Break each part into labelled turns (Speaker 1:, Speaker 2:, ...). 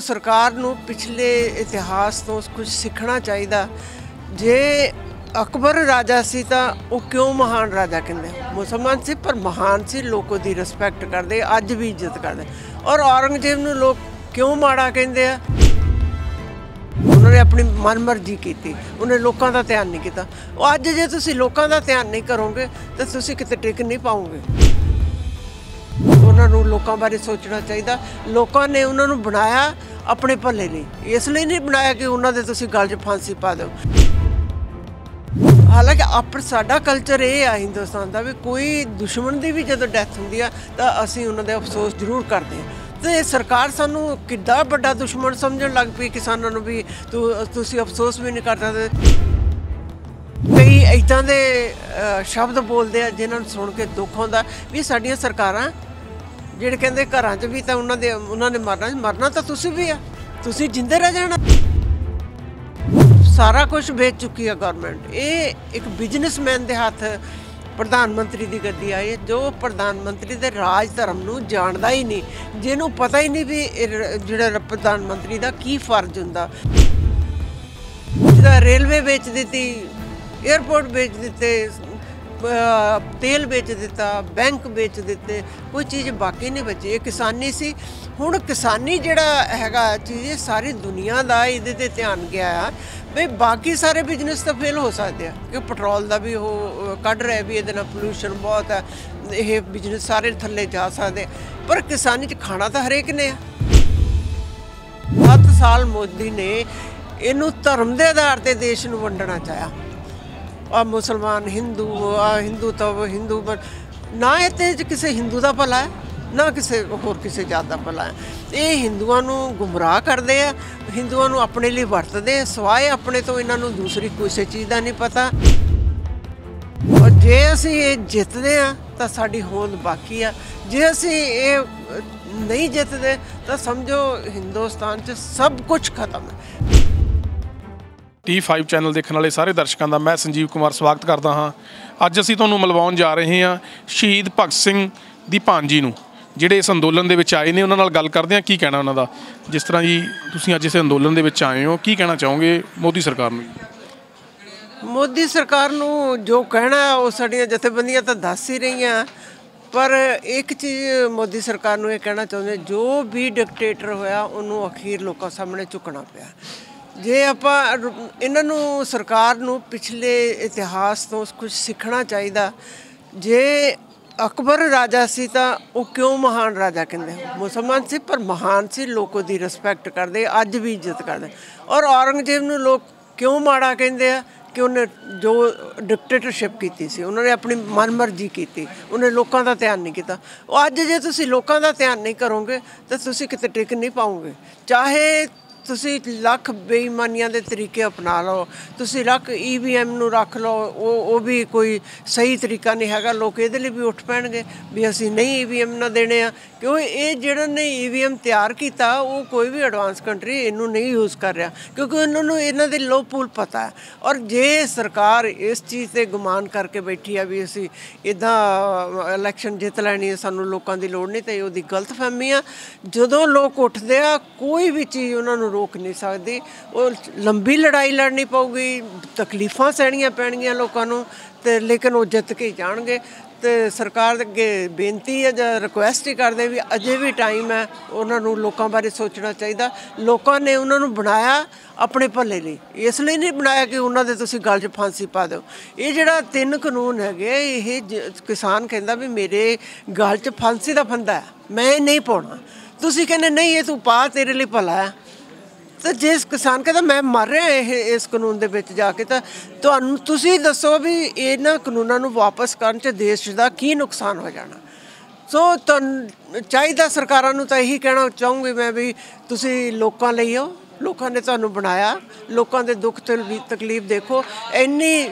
Speaker 1: ਸਰਕਾਰ ਨੂੰ ਪਿਛਲੇ ਇਤਿਹਾਸ ਤੋਂ ਕੁਝ ਸਿੱਖਣਾ ਚਾਹੀਦਾ। ਜੇ ਅਕਬਰ ਰਾਜਾ ਸੀ ਤਾਂ ਉਹ ਕਿਉਂ ਮਹਾਨ ਰਾਜਾ ਕਹਿੰਦੇ? ਮੁਸਲਮਾਨ ਸੀ, ਪਰ ਮਹਾਨ ਸੀ, ਲੋਕ ਉਹਦੀ ਰਿਸਪੈਕਟ ਕਰਦੇ, ਅੱਜ ਵੀ ਇੱਜ਼ਤ ਕਰਦੇ। ਔਰ ਔਰੰਗਜ਼ੇਬ ਨੂੰ ਲੋਕ ਕਿਉਂ ਮਾੜਾ ਕਹਿੰਦੇ ਆ? ਉਹਨਾਂ ਨੇ ਆਪਣੀ ਮਨਮਰਜ਼ੀ ਕੀਤੀ, ਉਹਨੇ ਲੋਕਾਂ ਦਾ ਧਿਆਨ ਨਹੀਂ ਕੀਤਾ। ਉਹ ਅੱਜ ਜੇ ਤੁਸੀਂ ਲੋਕਾਂ ਦਾ ਧਿਆਨ ਨਹੀਂ ਕਰੋਗੇ, ਤਾਂ ਤੁਸੀਂ ਕਿਤੇ ਟਿਕ ਨਹੀਂ ਪਾਓਗੇ। ਉਹਨਾਂ ਨੂੰ ਲੋਕਾਂ ਬਾਰੇ ਸੋਚਣਾ ਚਾਹੀਦਾ। ਲੋਕਾਂ ਨੇ ਉਹਨਾਂ ਨੂੰ ਬਣਾਇਆ ਆਪਣੇ ਭਲੇ ਲਈ। ਇਸ ਲਈ ਨਹੀਂ ਬਣਾਇਆ ਕਿ ਉਹਨਾਂ ਦੇ ਤੁਸੀਂ ਗਲ 'ਚ ਫਾਂਸੀ ਪਾ ਦਿਓ। ਹਾਲਾਂਕਿ ਆਪਰ ਸਾਡਾ ਕਲਚਰ ਇਹ ਆ ਹਿੰਦੁਸਤਾਨ ਦਾ ਵੀ ਕੋਈ ਦੁਸ਼ਮਣ ਦੀ ਵੀ ਜਦੋਂ ਡੈਥ ਹੁੰਦੀ ਆ, ਤਾਂ ਅਸੀਂ ਉਹਨਾਂ ਦੇ ਅਫਸੋਸ ਜ਼ਰੂਰ ਕਰਦੇ ਹਾਂ। ਤੇ ਸਰਕਾਰ ਸਾਨੂੰ ਕਿੱਦਾਂ ਵੱਡਾ ਦੁਸ਼ਮਣ ਸਮਝਣ ਲੱਗ ਪਈ ਕਿਸਾਨਾਂ ਨੂੰ ਵੀ ਤੁਸੀਂ ਅਫਸੋਸ ਵੀ ਨਹੀਂ ਕਰ ਸਕਦੇ। ਕਈ ਇਦਾਂ ਦੇ ਸ਼ਬਦ ਬੋਲਦੇ ਆ ਜਿਨ੍ਹਾਂ ਨੂੰ ਸੁਣ ਕੇ ਦੁੱਖ ਹੁੰਦਾ। ਵੀ ਸਾਡੀਆਂ ਸਰਕਾਰਾਂ ਜਿਹੜੇ ਕਹਿੰਦੇ ਘਰਾਂ 'ਚ ਵੀ ਤਾਂ ਉਹਨਾਂ ਦੇ, ਉਹਨਾਂ ਨੇ ਮਰਨਾ ਮਰਨਾ ਤਾਂ ਤੁਸੀਂ ਵੀ ਆ। ਤੁਸੀਂ ਜਿੰਦੇ ਰਹਿ ਜਾਣਾ। ਸਾਰਾ ਕੁਝ ਵੇਚ ਚੁੱਕੀ ਹੈ ਗਵਰਨਮੈਂਟ ਇਹ ਇੱਕ ਬਿਜ਼ਨਸਮੈਨ ਦੇ ਹੱਥ ਪ੍ਰਧਾਨ ਮੰਤਰੀ ਦੀ ਗੱਦੀ ਆਈ ਹੈ ਜੋ ਪ੍ਰਧਾਨ ਮੰਤਰੀ ਦੇ ਰਾਜ ਧਰਮ ਨੂੰ ਜਾਣਦਾ ਹੀ ਨਹੀਂ, ਜਿਹਨੂੰ ਪਤਾ ਹੀ ਨਹੀਂ ਵੀ ਇਹ ਜਿਹੜਾ ਪ੍ਰਧਾਨ ਮੰਤਰੀ ਦਾ ਕੀ ਫਰਜ਼ ਹੁੰਦਾ। ਜਿਹਦਾ ਰੇਲਵੇ ਵੇਚ ਦਿੱਤੀ 에어ਪੋਰਟ ਵੇਚ ਦਿੱਤੇ ਤੇਲ ਵੇਚ ਦਿੱਤਾ, ਬੈਂਕ ਵੇਚ ਦਿੱਤੇ, ਕੋਈ ਚੀਜ਼ ਬਾਕੀ ਨਹੀਂ ਬਚੀ। ਇਹ ਕਿਸਾਨੀ ਸੀ। ਹੁਣ ਕਿਸਾਨੀ ਜਿਹੜਾ ਹੈਗਾ ਚੀਜ਼, ਇਹ ਸਾਰੀ ਦੁਨੀਆ ਦਾ ਇਹਦੇ ਤੇ ਧਿਆਨ ਗਿਆ ਆ। ਵੀ ਬਾਕੀ ਸਾਰੇ ਬਿਜ਼ਨਸ ਤਾਂ ਫੇਲ ਹੋ ਸਕਦੇ ਆ। ਕਿ ਪੈਟਰੋਲ ਦਾ ਵੀ ਉਹ ਕੱਢ ਰਿਹਾ ਵੀ ਇਹਦੇ ਨਾਲ ਪੋਲੂਸ਼ਨ ਬਹੁਤ ਆ। ਇਹ ਬਿਜ਼ਨਸ ਸਾਰੇ ਥੱਲੇ ਜਾ ਸਕਦੇ ਪਰ ਕਿਸਾਨੀ 'ਚ ਖਾਣਾ ਤਾਂ ਹਰੇਕ ਨੇ ਆ। 7 ਸਾਲ ਮੋਦੀ ਨੇ ਇਹਨੂੰ ਧਰਮ ਦੇ ਆਧਾਰ ਤੇ ਦੇਸ਼ ਨੂੰ ਵੰਡਣਾ ਚਾਹਿਆ। ਆ ਮੁਸਲਮਾਨ, ਹਿੰਦੂ, ਆ ਹਿੰਦੂ ਤਵ ਹਿੰਦੂ ਨਾ ਇਹ ਤੇ ਕਿਸੇ ਹਿੰਦੂ ਦਾ ਭਲਾ ਹੈ, ਨਾ ਕਿਸੇ ਹੋਰ ਕਿਸੇ ਜਾਤ ਦਾ ਭਲਾ ਹੈ। ਇਹ ਹਿੰਦੂਆਂ ਨੂੰ ਗੁੰਮਰਾਹ ਕਰਦੇ ਆ, ਹਿੰਦੂਆਂ ਨੂੰ ਆਪਣੇ ਲਈ ਵਰਤਦੇ ਆ, ਸਵਾਏ ਆਪਣੇ ਤੋਂ ਇਹਨਾਂ ਨੂੰ ਦੂਸਰੀ ਕਿਸੇ ਚੀਜ਼ ਦਾ ਨਹੀਂ ਪਤਾ। ਔਰ ਜੇ ਅਸੀਂ ਇਹ ਜਿੱਤਦੇ ਆ, ਤਾਂ ਸਾਡੀ ਹੋਂਦ ਬਾਕੀ ਆ। ਜੇ ਅਸੀਂ ਇਹ ਨਹੀਂ ਜਿੱਤਦੇ, ਤਾਂ ਸਮਝੋ ਹਿੰਦੁਸਤਾਨ 'ਚ ਸਭ ਕੁਝ ਖਤਮ ਹੈ।
Speaker 2: T5 ਚੈਨਲ ਦੇਖਣ ਵਾਲੇ ਸਾਰੇ ਦਰਸ਼ਕਾਂ ਦਾ ਮੈਂ ਸੰਜੀਵ ਕੁਮਾਰ ਸਵਾਗਤ ਕਰਦਾ ਹਾਂ। ਅੱਜ ਅਸੀਂ ਤੁਹਾਨੂੰ ਮਿਲਵਾਉਣ ਜਾ ਰਹੇ ਹਾਂ ਸ਼ਹੀਦ ਭਗਤ ਸਿੰਘ ਦੀ ਭਾਂਜੀ ਨੂੰ, ਜਿਹੜੇ ਇਸ ਅੰਦੋਲਨ ਦੇ ਵਿੱਚ ਆਏ ਨੇ, ਉਹਨਾਂ ਨਾਲ ਗੱਲ ਕਰਦੇ ਹਾਂ। ਕੀ ਕਹਿਣਾ ਉਹਨਾਂ ਦਾ? ਜਿਸ ਤਰ੍ਹਾਂ ਜੀ ਤੁਸੀਂ ਅੱਜ ਇਸ ਅੰਦੋਲਨ ਦੇ ਵਿੱਚ ਆਏ ਹੋ, ਕੀ ਕਹਿਣਾ ਚਾਹੋਗੇ ਮੋਦੀ ਸਰਕਾਰ ਨੂੰ?
Speaker 1: ਮੋਦੀ ਸਰਕਾਰ ਨੂੰ ਜੋ ਕਹਿਣਾ, ਉਹ ਸਾਡੀਆਂ ਜਥੇਬੰਦੀਆਂ ਤਾਂ ਦੱਸ ਹੀ ਰਹੀਆਂ। ਪਰ ਇੱਕ ਚੀਜ਼ ਮੋਦੀ ਸਰਕਾਰ ਨੂੰ ਇਹ ਕਹਿਣਾ ਚਾਹੁੰਦੇ ਜੋ ਵੀ ਡਿਕਟੇਟਰ ਹੋਇਆ, ਉਹਨੂੰ ਅਖੀਰ ਲੋਕਾਂ ਸਾਹਮਣੇ ਝੁਕਣਾ ਪਿਆ। ਜੇ ਆਪਾਂ ਇਹਨਾਂ ਨੂੰ ਸਰਕਾਰ ਨੂੰ ਪਿਛਲੇ ਇਤਿਹਾਸ ਤੋਂ ਕੁਝ ਸਿੱਖਣਾ ਚਾਹੀਦਾ, ਜੇ ਅਕਬਰ ਰਾਜਾ ਸੀ ਤਾਂ ਉਹ ਕਿਉਂ ਮਹਾਨ ਰਾਜਾ ਕਹਿੰਦੇ ਮੁਸਲਮਾਨ ਸੀ, ਪਰ ਮਹਾਨ ਸੀ, ਲੋਕ ਉਹਦੀ ਰਿਸਪੈਕਟ ਕਰਦੇ, ਅੱਜ ਵੀ ਇੱਜ਼ਤ ਕਰਦੇ। ਔਰ ਔਰੰਗਜ਼ੇਬ ਨੂੰ ਲੋਕ ਕਿਉਂ ਮਾੜਾ ਕਹਿੰਦੇ ਆ? ਕਿ ਉਹਨੇ ਜੋ ਡਿਕਟੇਟਰਸ਼ਿਪ ਕੀਤੀ ਸੀ, ਉਹਨਾਂ ਨੇ ਆਪਣੀ ਮਨਮਰਜ਼ੀ ਕੀਤੀ, ਉਹਨੇ ਲੋਕਾਂ ਦਾ ਧਿਆਨ ਨਹੀਂ ਕੀਤਾ। ਉਹ ਅੱਜ ਜੇ ਤੁਸੀਂ ਲੋਕਾਂ ਦਾ ਧਿਆਨ ਨਹੀਂ ਕਰੋਗੇ, ਤਾਂ ਤੁਸੀਂ ਕਿਤੇ ਟਿਕ ਨਹੀਂ ਪਾਓਗੇ। ਚਾਹੇ ਤੁਸੀਂ ਲੱਖ ਬੇਈਮਾਨੀਆਂ ਦੇ ਤਰੀਕੇ ਅਪਣਾ ਲਓ, ਤੁਸੀਂ ਲੱਖ ਈਵੀਐਮ ਨੂੰ ਰੱਖ ਲਓ, ਉਹ ਉਹ ਵੀ ਕੋਈ ਸਹੀ ਤਰੀਕਾ ਨਹੀਂ ਹੈਗਾ, ਲੋਕ ਇਹਦੇ ਲਈ ਵੀ ਉੱਠ ਪੈਣਗੇ ਵੀ ਅਸੀਂ ਨਹੀਂ ਈਵੀਐਮ ਨਾ ਦੇਣੇ ਆ। ਕਿਉਂ ਇਹ ਜਿਹੜਾ ਨੇ ਈਵੀਐਮ ਤਿਆਰ ਕੀਤਾ, ਉਹ ਕੋਈ ਵੀ ਐਡਵਾਂਸ ਕੰਟਰੀ ਇਹਨੂੰ ਨਹੀਂ ਯੂਜ਼ ਕਰ ਰਿਹਾ, ਕਿਉਂਕਿ ਉਹਨਾਂ ਨੂੰ ਇਹਨਾਂ ਦੇ ਲੋ ਪੂਲ ਪਤਾ ਹੈ। ਔਰ ਜੇ ਸਰਕਾਰ ਇਸ ਚੀਜ਼ ਤੇ ਗੁਮਾਨ ਕਰਕੇ ਬੈਠੀ ਆ ਵੀ ਅਸੀਂ ਇਦਾਂ ਇਲੈਕਸ਼ਨ ਜਿੱਤ ਲੈਣੀ ਹੈ, ਸਾਨੂੰ ਲੋਕਾਂ ਦੀ ਲੋੜ ਨਹੀਂ, ਤੇ ਉਹਦੀ ਗਲਤਫਹਿਮੀ ਆ। ਜਦੋਂ ਲੋਕ ਉੱਠਦੇ ਆ, ਕੋਈ ਵੀ ਚੀਜ਼ ਉਹਨਾਂ ਨੂੰ ਰੋਕ ਨਹੀਂ ਸਕਦੀ। ਉਹ ਲੰਬੀ ਲੜਾਈ ਲੜਨੀ ਪਊਗੀ, ਤਕਲੀਫਾਂ ਸਹਿਣੀਆਂ ਪੈਣਗੀਆਂ ਲੋਕਾਂ ਨੂੰ, ਤੇ ਲੇਕਿਨ ਉਹ ਜਿੱਤ ਕੇ ਹੀ ਜਾਣਗੇ। ਤੇ ਸਰਕਾਰ ਦੇ ਅੱਗੇ ਬੇਨਤੀ ਹੈ ਜਾਂ ਰਿਕੁਐਸਟ ਹੀ ਕਰਦੇ ਵੀ ਅਜੇ ਵੀ ਟਾਈਮ ਹੈ, ਉਹਨਾਂ ਨੂੰ ਲੋਕਾਂ ਬਾਰੇ ਸੋਚਣਾ ਚਾਹੀਦਾ। ਲੋਕਾਂ ਨੇ ਉਹਨਾਂ ਨੂੰ ਬਣਾਇਆ ਆਪਣੇ ਭਲੇ ਲਈ। ਇਸ ਲਈ ਨਹੀਂ ਬਣਾਇਆ ਕਿ ਉਹਨਾਂ ਦੇ ਤੁਸੀਂ ਗਲ 'ਚ ਫਾਂਸੀ ਪਾ ਦਿਓ। ਇਹ ਜਿਹੜਾ ਤਿੰਨ ਕਾਨੂੰਨ ਹੈਗੇ ਇਹ ਜ- ਕਿਸਾਨ ਕਹਿੰਦਾ ਵੀ ਮੇਰੇ ਗਲ 'ਚ ਫਾਂਸੀ ਦਾ ਫੰਦਾ ਹੈ, ਮੈਂ ਇਹ ਨਹੀਂ ਪਾਉਣਾ। ਤੁਸੀਂ ਕਹਿੰਦੇ, ਨਹੀਂ, ਇਹ ਤੂੰ ਪਾ, ਤੇਰੇ ਲਈ ਭਲਾ ਹੈ। ਤਾਂ ਜਿਸ ਕਿਸਾਨ ਕਹਿੰਦਾ ਮੈਂ ਮਰ ਰਿਹਾ ਇਹ, ਇਸ ਕਾਨੂੰਨ ਦੇ ਵਿੱਚ ਜਾ ਕੇ, ਤਾਂ ਤੁਹਾਨੂੰ ਤੁਸੀਂ ਦੱਸੋ ਵੀ ਇਹਨਾਂ ਕਾਨੂੰਨਾਂ ਨੂੰ ਵਾਪਸ ਕਰਨ 'ਚ ਦੇਸ਼ ਦਾ ਕੀ ਨੁਕਸਾਨ ਹੋ ਜਾਣਾ। ਸੋ ਤੁਹਾਨੂੰ ਚਾਹੀਦਾ ਸਰਕਾਰਾਂ ਨੂੰ ਤਾਂ ਇਹੀ ਕਹਿਣਾ ਚਾਹੂੰਗੀ ਮੈਂ ਵੀ ਤੁਸੀਂ ਲੋਕਾਂ ਲਈ ਹੋ ਲੋਕਾਂ ਨੇ ਤੁਹਾਨੂੰ ਬਣਾਇਆ, ਲੋਕਾਂ ਦੇ ਦੁੱਖ ਤੇ ਵੀ ਤਕਲੀਫ ਦੇਖੋ, ਇੰਨੀ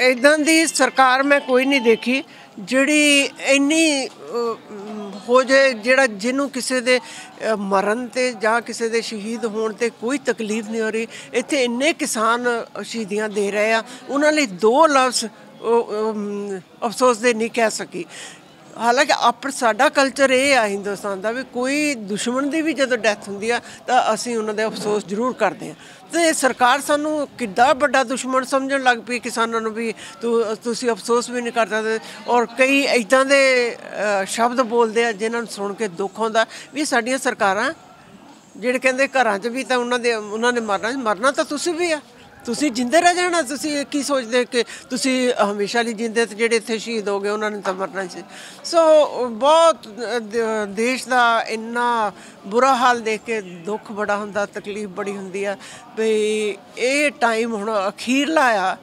Speaker 1: ਇਦਾਂ ਦੀ ਸਰਕਾਰ ਮੈਂ ਕੋਈ ਨਹੀਂ ਦੇਖੀ ਜਿਹੜੀ ਇੰਨੀ ਹੋ ਜਾਏ, ਜਿਹੜਾ ਜਿਹਨੂੰ ਕਿਸੇ ਦੇ ਮਰਨ ਤੇ ਜਾਂ ਕਿਸੇ ਦੇ ਸ਼ਹੀਦ ਹੋਣ ਤੇ ਕੋਈ ਤਕਲੀਫ ਨਹੀਂ ਹੋ ਰਹੀ, ਇੱਥੇ ਇੰਨੇ ਕਿਸਾਨ ਸ਼ਹੀਦੀਆਂ ਦੇ ਰਹੇ ਆ, ਉਹਨਾਂ ਲਈ ਦੋ ਲਫ਼ਜ਼ ਅਫਸੋਸ ਦੇ ਨਹੀਂ ਕਹਿ ਸਕੀ। ਹਾਲਾਂਕਿ ਆਪ ਸਾਡਾ ਕਲਚਰ ਇਹ ਆ ਹਿੰਦੁਸਤਾਨ ਦਾ ਵੀ ਕੋਈ ਦੁਸ਼ਮਣ ਦੀ ਵੀ ਜਦੋਂ ਡੈਥ ਹੁੰਦੀ ਆ, ਤਾਂ ਅਸੀਂ ਉਹਨਾਂ ਦੇ ਅਫਸੋਸ ਜ਼ਰੂਰ ਕਰਦੇ ਆ। ਤੇ ਸਰਕਾਰ ਸਾਨੂੰ ਕਿੱਡਾ ਵੱਡਾ ਦੁਸ਼ਮਣ ਸਮਝਣ ਲੱਗ ਪਈ ਕਿਸਾਨਾਂ ਨੂੰ ਵੀ, ਤੂੰ, ਤੁਸੀਂ ਅਫਸੋਸ ਵੀ ਨਹੀਂ ਕਰਦੇ ਔਰ ਕਈ ਇਦਾਂ ਦੇ ਸ਼ਬਦ ਬੋਲਦੇ ਆ ਜਿਨ੍ਹਾਂ ਨੂੰ ਸੁਣ ਕੇ ਦੁੱਖ ਹੁੰਦਾ ਵੀ ਸਾਡੀਆਂ ਸਰਕਾਰਾਂ, ਜਿਹੜੇ ਕਹਿੰਦੇ ਘਰਾਂ 'ਚ ਵੀ ਤਾਂ ਉਹਨਾਂ ਦੇ, ਉਹਨਾਂ ਨੇ ਮਰਨਾ ਮਰਨਾ ਤਾਂ ਤੁਸੀਂ ਵੀ ਆ। ਤੁਸੀਂ ਜਿੰਦੇ ਰਹਿ ਜਾਣਾ? ਤੁਸੀਂ ਕੀ ਸੋਚਦੇ ਕਿ ਤੁਸੀਂ ਹਮੇਸ਼ਾ ਲਈ ਜਿੰਦੇ ਤੇ ਜਿਹੜੇ ਇੱਥੇ ਸ਼ਹੀਦ ਹੋ ਗਏ, ਉਹਨਾਂ ਨੇ ਤਾਂ ਮਰਨਾ ਸੀ। ਸੋ ਬਹੁਤ ਦੇਸ਼ ਦਾ ਇੰਨਾ ਬੁਰਾ ਹਾਲ ਦੇਖ ਕੇ ਦੁੱਖ ਬੜਾ ਹੁੰਦਾ, ਤਕਲੀਫ ਬੜੀ ਹੁੰਦੀ ਆ। ਵੀ ਇਹ ਟਾਈਮ ਹੁਣ ਅਖੀਰਲਾ ਆ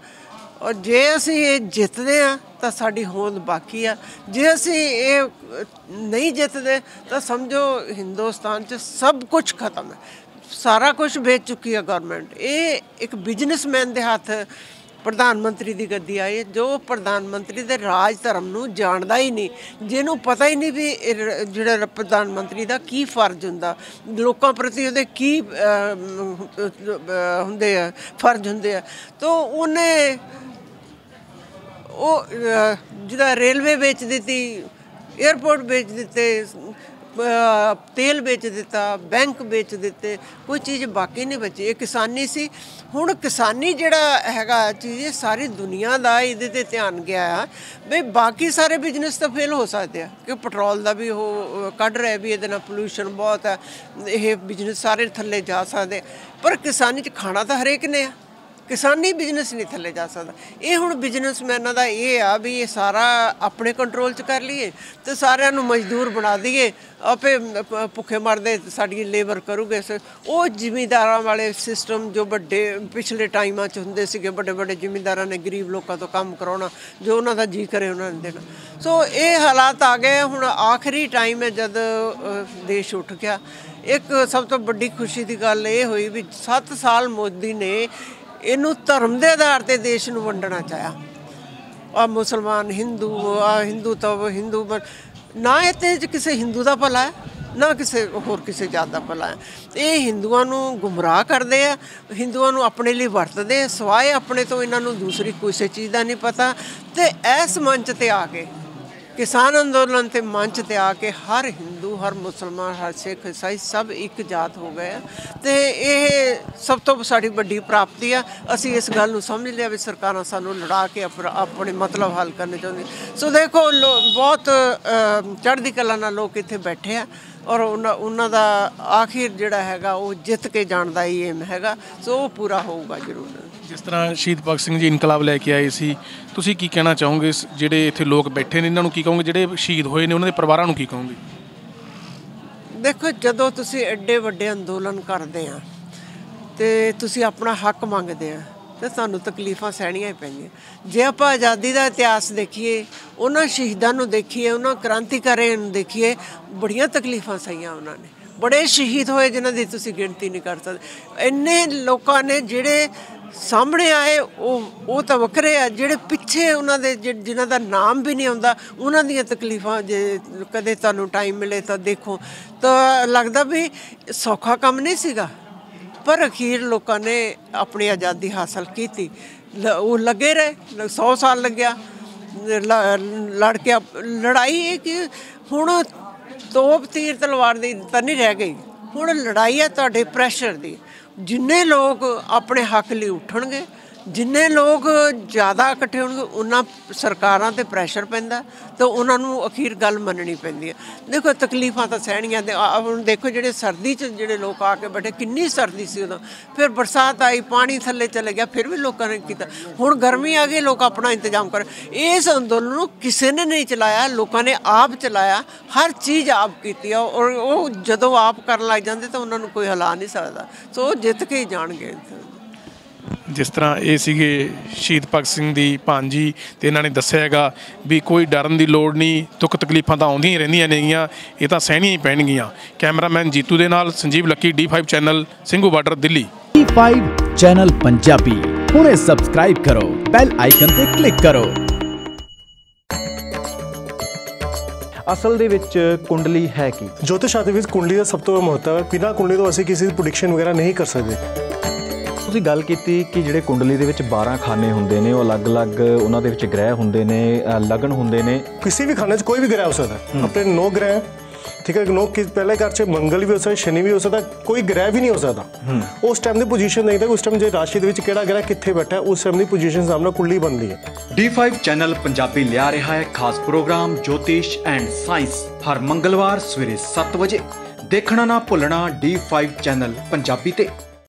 Speaker 1: ਔਰ ਜੇ ਅਸੀਂ ਇਹ ਜਿੱਤਦੇ ਆ, ਤਾਂ ਸਾਡੀ ਹੋਂਦ ਬਾਕੀ ਆ। ਜੇ ਅਸੀਂ ਇਹ ਨਹੀਂ ਜਿੱਤਦੇ, ਤਾਂ ਸਮਝੋ ਹਿੰਦੁਸਤਾਨ 'ਚ ਸਭ ਕੁਝ ਖਤਮ ਹੈ। ਸਾਰਾ ਕੁਝ ਵੇਚ ਚੁੱਕੀ ਹੈ ਗਵਰਨਮੈਂਟ ਇਹ ਇੱਕ ਬਿਜ਼ਨਸਮੈਨ ਦੇ ਹੱਥ ਪ੍ਰਧਾਨ ਮੰਤਰੀ ਦੀ ਗੱਦੀ ਆਈ ਹੈ, ਜੋ ਪ੍ਰਧਾਨ ਮੰਤਰੀ ਦੇ ਰਾਜ ਧਰਮ ਨੂੰ ਜਾਣਦਾ ਹੀ ਨਹੀਂ। ਜਿਹਨੂੰ ਪਤਾ ਹੀ ਨਹੀਂ ਵੀ ਜਿਹੜਾ ਪ੍ਰਧਾਨ ਮੰਤਰੀ ਦਾ ਕੀ ਫਰਜ਼ ਹੁੰਦਾ। ਲੋਕਾਂ ਪ੍ਰਤੀ ਉਹਦੇ ਕੀ ਹੁੰਦੇ ਆ ਫਰਜ਼ ਹੁੰਦੇ ਆ। ਤਾਂ ਉਹਨੇ ਉਹ ਅਹ, ਜਿਹਦਾ ਰੇਲਵੇ ਵੇਚ ਦਿੱਤੀ 에ਅਰਪੋਰਟ ਵੇਚ ਦਿੱਤੇ ਤੇਲ ਵੇਚ ਦਿੱਤਾ, ਬੈਂਕ ਵੇਚ ਦਿੱਤੇ, ਕੋਈ ਚੀਜ਼ ਬਾਕੀ ਨਹੀਂ ਬਚੀ। ਇਹ ਕਿਸਾਨੀ ਸੀ। ਹੁਣ ਕਿਸਾਨੀ ਜਿਹੜਾ ਹੈਗਾ ਚੀਜ਼, ਇਹ ਸਾਰੀ ਦੁਨੀਆ ਦਾ ਇਹਦੇ ਤੇ ਧਿਆਨ ਗਿਆ ਆ। ਵੀ ਬਾਕੀ ਸਾਰੇ ਬਿਜ਼ਨਸ ਤਾਂ ਫੇਲ ਹੋ ਸਕਦੇ ਆ। ਕਿ ਪੈਟਰੋਲ ਦਾ ਵੀ ਉਹ ਕੱਢ ਰਿਹਾ ਵੀ ਇਹਦੇ ਨਾਲ ਪੋਲੂਸ਼ਨ ਬਹੁਤ ਹੈ ਇਹ ਬਿਜ਼ਨਸ ਸਾਰੇ ਥੱਲੇ ਜਾ ਸਕਦੇ ਪਰ ਕਿਸਾਨੀ 'ਚ ਖਾਣਾ ਤਾਂ ਹਰੇਕ ਨੇ ਆ। ਕਿਸਾਨੀ ਬਿਜ਼ਨਸ ਨਹੀਂ ਥੱਲੇ ਜਾ ਸਕਦਾ। ਇਹ ਹੁਣ ਬਿਜ਼ਨਸਮੈਨਾਂ ਦਾ ਇਹ ਆ ਵੀ ਇਹ ਸਾਰਾ ਆਪਣੇ ਕੰਟਰੋਲ 'ਚ ਕਰ ਲਈਏ ਤੇ ਸਾਰਿਆਂ ਨੂੰ ਮਜ਼ਦੂਰ ਬਣਾ ਦਈਏ। ਆਪੇ ਭੁੱਖੇ ਮਰਦੇ ਸਾਡੀ ਲੇਬਰ ਕਰੂਗੇ। ਉਹ ਜ਼ਿਮੀਂਦਾਰਾਂ ਵਾਲੇ ਸਿਸਟਮ ਜੋ ਵੱਡੇ, ਪਿਛਲੇ ਟਾਈਮਾਂ 'ਚ ਹੁੰਦੇ ਸੀਗੇ, ਵੱਡੇ ਵੱਡੇ ਜ਼ਿਮੀਂਦਾਰਾਂ ਨੇ ਗਰੀਬ ਲੋਕਾਂ ਤੋਂ ਕੰਮ ਕਰਾਉਣਾ, ਜੋ ਉਹਨਾਂ ਦਾ ਜੀ ਕਰੇ ਉਹਨਾਂ ਨੇ ਦੇਣਾ। ਸੋ ਇਹ ਹਾਲਾਤ ਆ ਗਏ। ਹੁਣ ਆਖਰੀ ਟਾਈਮ ਹੈ ਜਦ ਦੇਸ਼ ਉੱਠ ਗਿਆ। ਇੱਕ ਸਭ ਤੋਂ ਵੱਡੀ ਖੁਸ਼ੀ ਦੀ ਗੱਲ ਇਹ ਹੋਈ ਵੀ 7 ਸਾਲ ਮੋਦੀ ਨੇ ਇਹਨੂੰ ਧਰਮ ਦੇ ਆਧਾਰ ਤੇ ਦੇਸ਼ ਨੂੰ ਵੰਡਣਾ ਚਾਹਿਆ। ਆ ਮੁਸਲਮਾਨ, ਹਿੰਦੂ ਆ ਹਿੰਦੂ ਤਾਂ ਹਿੰਦੂ ਨਾ ਇਹ ਤੇ ਕਿਸੇ ਹਿੰਦੂ ਦਾ ਭਲਾ ਹੈ, ਨਾ ਕਿਸੇ ਹੋਰ ਕਿਸੇ ਜਾਤ ਦਾ ਭਲਾ ਹੈ। ਇਹ ਹਿੰਦੂਆਂ ਨੂੰ ਗੁੰਮਰਾਹ ਕਰਦੇ ਆ, ਹਿੰਦੂਆਂ ਨੂੰ ਆਪਣੇ ਲਈ ਵਰਤਦੇ ਆ, ਸਵਾਏ ਆਪਣੇ ਤੋਂ ਇਹਨਾਂ ਨੂੰ ਦੂਸਰੀ ਕਿਸੇ ਚੀਜ਼ ਦਾ ਨਹੀਂ ਪਤਾ। ਤੇ ਇਸ ਮੰਚ ਤੇ ਆ ਕੇ ਕਿਸਾਨ ਅੰਦੋਲਨ ਤੇ ਮੰਚ ਤੇ ਆ ਕੇ ਹਰ ਹਿੰਦੂ, ਹਰ ਮੁਸਲਮਾਨ, ਹਰ ਸਿੱਖ, ਈਸਾਈ ਸਭ ਇੱਕ ਜਾਤ ਹੋ ਗਏ ਆ। ਤੇ ਇਹ ਸਭ ਤੋਂ ਸਾਡੀ ਵੱਡੀ ਪ੍ਰਾਪਤੀ ਆ। ਅਸੀਂ ਇਸ ਗੱਲ ਨੂੰ ਸਮਝ ਲਿਆ ਵੀ ਸਰਕਾਰਾਂ ਸਾਨੂੰ ਲੜਾ ਕੇ ਆਪਣਾ- ਆਪਣੇ ਮਤਲਬ ਹੱਲ ਕਰਨੇ ਚਾਹੁੰਦੀ ਸੋ ਦੇਖੋ ਲੋ- ਬਹੁਤ ਚੜ੍ਹਦੀ ਕਲਾ ਨਾਲ ਲੋਕ ਇੱਥੇ ਬੈਠੇ ਆ। ਔਰ ਉਹਨਾਂ ਉਹਨਾਂ ਦਾ ਆਖਿਰ ਜਿਹੜਾ ਹੈਗਾ ਉਹ ਜਿੱਤ ਕੇ ਜਾਣ ਦਾ ਹੀ ਏਮ ਹੈਗਾ। ਸੋ ਉਹ ਪੂਰਾ ਹੋਊਗਾ ਜ਼ਰੂਰ।
Speaker 2: ਜਿਸ ਤਰ੍ਹਾਂ ਸ਼ਹੀਦ ਭਗਤ ਸਿੰਘ ਜੀ ਇਨਕਲਾਬ ਲੈ ਕੇ ਆਏ ਸੀ ਤੁਸੀਂ ਕੀ ਕਹਿਣਾ ਚਾਹੋਗੇ ਜਿਹੜੇ ਇੱਥੇ ਲੋਕ ਬੈਠੇ ਨੇ ਇਹਨਾਂ ਨੂੰ ਕੀ ਕਹੋਗੇ? ਜਿਹੜੇ ਸ਼ਹੀਦ ਹੋਏ ਨੇ ਉਹਨਾਂ ਦੇ ਪਰਿਵਾਰਾਂ ਨੂੰ ਕੀ ਕਹੋਗੇ?
Speaker 1: ਦੇਖੋ ਜਦੋਂ ਤੁਸੀਂ ਐਡੇ ਵੱਡੇ ਅੰਦੋਲਨ ਕਰਦੇ ਆ ਤੇ ਤੁਸੀਂ ਆਪਣਾ ਹੱਕ ਮੰਗਦੇ ਆ ਤਾਂ ਤੁਹਾਨੂੰ ਤਕਲੀਫਾਂ ਸਹਿਣੀਆਂ ਹੀ ਪੈਂਦੀਆਂ ਜੇ ਆਪਾਂ ਆਜ਼ਾਦੀ ਦਾ ਇਤਿਹਾਸ ਦੇਖੀਏ, ਉਹਨਾਂ ਸ਼ਹੀਦਾਂ ਨੂੰ ਦੇਖੀਏ, ਉਹਨਾਂ ਕ੍ਰਾਂਤੀਕਾਰੀਆਂ ਨੂੰ ਦੇਖੀਏ, ਬੜੀਆਂ ਤਕਲੀਫਾਂ ਸਹੀਆਂ ਉਹਨਾਂ ਨੇ। ਬੜੇ ਸ਼ਹੀਦ ਹੋਏ ਜਿਨ੍ਹਾਂ ਦੀ ਤੁਸੀਂ ਗਿਣਤੀ ਨਹੀਂ ਕਰ ਸਕਦੇ। ਇੰਨੇ ਲੋਕਾਂ ਨੇ ਜਿਹੜੇ ਸਾਹਮਣੇ ਆਏ, ਉਹ ਉਹ ਤਾਂ ਵੱਖਰੇ ਆ, ਜਿਹੜੇ ਪਿੱਛੇ ਉਹਨਾਂ ਦੇ ਜਿ- ਜਿਨ੍ਹਾਂ ਦਾ ਨਾਮ ਵੀ ਨਹੀਂ ਆਉਂਦਾ, ਉਹਨਾਂ ਦੀਆਂ ਤਕਲੀਫਾਂ ਜੇ ਕਦੇ ਤੁਹਾਨੂੰ ਟਾਈਮ ਮਿਲੇ ਤਾਂ ਦੇਖੋ। ਤਾਂ ਲੱਗਦਾ ਵੀ ਸੌਖਾ ਕੰਮ ਨਹੀਂ ਸੀਗਾ। ਪਰ ਅਖੀਰ ਲੋਕਾਂ ਨੇ ਆਪਣੀ ਆਜ਼ਾਦੀ ਹਾਸਲ ਕੀਤੀ। ਲ- ਉਹ ਲੱਗੇ ਰਹੇ 100 ਸਾਲ ਲੱਗਿਆ। ਲ- ਲੜ ਕੇ ਲੜਾਈ ਇਹ ਕਿ ਹੁਣ ਤੋਪ ਤੀਰ ਤਲਵਾਰ ਦੀ ਤਾਂ ਨਹੀਂ ਰਹਿ ਗਈ। ਹੁਣ ਲੜਾਈ ਹੈ ਤੁਹਾਡੇ ਪ੍ਰੈਸ਼ਰ ਦੀ। ਜਿੰਨੇ ਲੋਕ ਆਪਣੇ ਹੱਕ ਲਈ ਉੱਠਣਗੇ ਜਿੰਨੇ ਲੋਕ ਜ਼ਿਆਦਾ ਇਕੱਠੇ ਹੋਣਗੇ, ਉਹਨਾਂ ਸਰਕਾਰਾਂ ਤੇ ਪ੍ਰੈਸ਼ਰ ਪੈਂਦਾ, ਤੇ ਉਹਨਾਂ ਨੂੰ ਅਖੀਰ ਗੱਲ ਮੰਨਣੀ ਪੈਂਦੀ ਹੈ। ਦੇਖੋ, ਤਕਲੀਫਾਂ ਤਾਂ ਸਹਿਣੀਆਂ ਤੇ ਹੁਣ ਦੇਖੋ ਜਿਹੜੇ ਸਰਦੀ 'ਚ ਜਿਹੜੇ ਲੋਕ ਆ ਕੇ ਬੈਠੇ, ਕਿੰਨੀ ਸਰਦੀ ਸੀ ਉਦੋਂ। ਫਿਰ ਬਰਸਾਤ ਆਈ, ਪਾਣੀ ਥੱਲੇ ਚਲੇ ਗਿਆ, ਫਿਰ ਵੀ ਲੋਕਾਂ ਨੇ ਕੀਤਾ। ਹੁਣ ਗਰਮੀ ਆ ਗਈ, ਲੋਕ ਆਪਣਾ ਇੰਤਜ਼ਾਮ ਕਰ ਇਸ ਅੰਦੋਲਨ ਨੂੰ ਕਿਸੇ ਨੇ ਨਹੀਂ ਚਲਾਇਆ, ਲੋਕਾਂ ਨੇ ਆਪ ਚਲਾਇਆ, ਹਰ ਚੀਜ਼ ਆਪ ਕੀਤੀ ਆ, ਔਰ ਉਹ ਜਦੋਂ ਆਪ ਕਰਨ ਲੱਗ ਜਾਂਦੇ ਤਾਂ ਉਹਨਾਂ ਨੂੰ ਕੋਈ ਹਿਲਾ ਨਹੀਂ ਸਕਦਾ। ਸੋ ਉਹ ਜਿੱਤ ਕੇ ਹੀ ਜਾਣਗੇ।
Speaker 2: ਜਿਸ ਤਰ੍ਹਾਂ ਇਹ ਸੀਗੇ ਸ਼ਹੀਦ ਭਗਤ ਸਿੰਘ ਦੀ ਭਾਂਜੀ ਤੇ ਇਹਨਾਂ ਨੇ ਦੱਸਿਆ ਹੈਗਾ ਵੀ ਕੋਈ ਡਰਨ ਦੀ ਲੋੜ ਨਹੀਂ ਦੁੱਖ ਤਕਲੀਫਾਂ ਤਾਂ ਆਉਂਦੀਆਂ ਹੀ ਰਹਿੰਦੀਆਂ ਨੇਗੀਆਂ ਇਹ ਤਾਂ ਸਹਿਣੀਆਂ ਹੀ ਪੈਣਗੀਆਂ। ਕੈਮਰਾਮੈਨ ਜੀਤੂ ਦੇ ਨਾਲ Sanjeev Lucky D5 channel Singhu border Delhi.
Speaker 3: ਟੀ5 channel Punjabi ਹੁਣੇ ਸਬਸਕ੍ਰਾਈਬ ਕਰੋ ਬੈਲ ਆਈਕਨ ਤੇ ਕਲਿੱਕ ਕਰੋ।
Speaker 4: ਅਸਲ ਦੇ ਵਿੱਚ ਕੁੰਡਲੀ ਹੈ ਕੀ?
Speaker 5: ਜੋਤਿਸ਼ ਸ਼ਾਸਤਰ ਵਿੱਚ ਕੁੰਡਲੀ ਦਾ ਸਭ ਤੋਂ ਮਹੱਤਵ ਹੈ ਬਿਨਾਂ ਕੁੰਡਲੀ ਤੋਂ ਅਸੀਂ ਕਿਸੇ ਦੀ ਪ੍ਰੈਡਿਕਸ਼ਨ ਵਗੈਰਾ ਨਹੀਂ ਕਰ ਸਕਦੇ।
Speaker 4: ਤੁਸੀਂ ਗੱਲ ਕੀਤੀ ਕਿ ਜਿਹੜੇ ਕੁੰਡਲੀ ਦੇ ਵਿੱਚ 12 ਖਾਨੇ ਹੁੰਦੇ ਨੇ ਉਹ ਅਲੱਗ-ਅਲੱਗ ਉਹਨਾਂ ਦੇ ਵਿੱਚ ਗ੍ਰਹਿ ਹੁੰਦੇ ਨੇ ਲਗਨ ਹੁੰਦੇ ਨੇ।
Speaker 5: ਕਿਸੇ ਵੀ ਖਾਨੇ 'ਚ ਕੋਈ ਵੀ ਗ੍ਰਹਿ ਹੋ ਸਕਦਾ। ਆਪਣੇ ਨੌ ਗ੍ਰਹਿ ਹੈ। ਠੀਕ ਹੈ? ਨੌ ਕਿ ਪਹਿਲੇ ਘਰ 'ਚ ਮੰਗਲ ਵੀ ਹੋ ਸਕਦਾ ਸ਼ਨੀ ਵੀ ਹੋ ਸਕਦਾ ਕੋਈ ਗ੍ਰਹਿ ਵੀ ਨਹੀਂ ਹੋ ਸਕਦਾ। ਉਸ ਟਾਈਮ ਦੀ ਪੋਜੀਸ਼ਨ ਦੇਖਦਾ ਉਸ ਟਾਈਮ ਜੇ ਰਾਸ਼ੀ ਦੇ ਵਿੱਚ ਕਿਹੜਾ ਗ੍ਰਹਿ ਕਿੱਥੇ ਬੈਠਾ ਉਸ ਟਾਈਮ ਦੀ ਪੋਜੀਸ਼ਨ ਸਾਹਮਣੇ ਕੁੰਡਲੀ ਬਣਦੀ ਹੈ।
Speaker 3: D5 ਚੈਨਲ ਪੰਜਾਬੀ ਲਿਆ ਰਿਹਾ ਹੈ ਖਾਸ ਪ੍ਰੋਗਰਾਮ ਜੋਤਿਸ਼ ਐਂਡ ਸਾਇੰਸ ਹਰ ਮੰਗਲਵਾਰ ਸਵੇਰੇ 7 ਵਜੇ। ਦੇਖਣਾ ਨਾ ਭੁੱਲਣਾ D5 ਚੈਨਲ ਪੰਜਾਬੀ ਤੇ।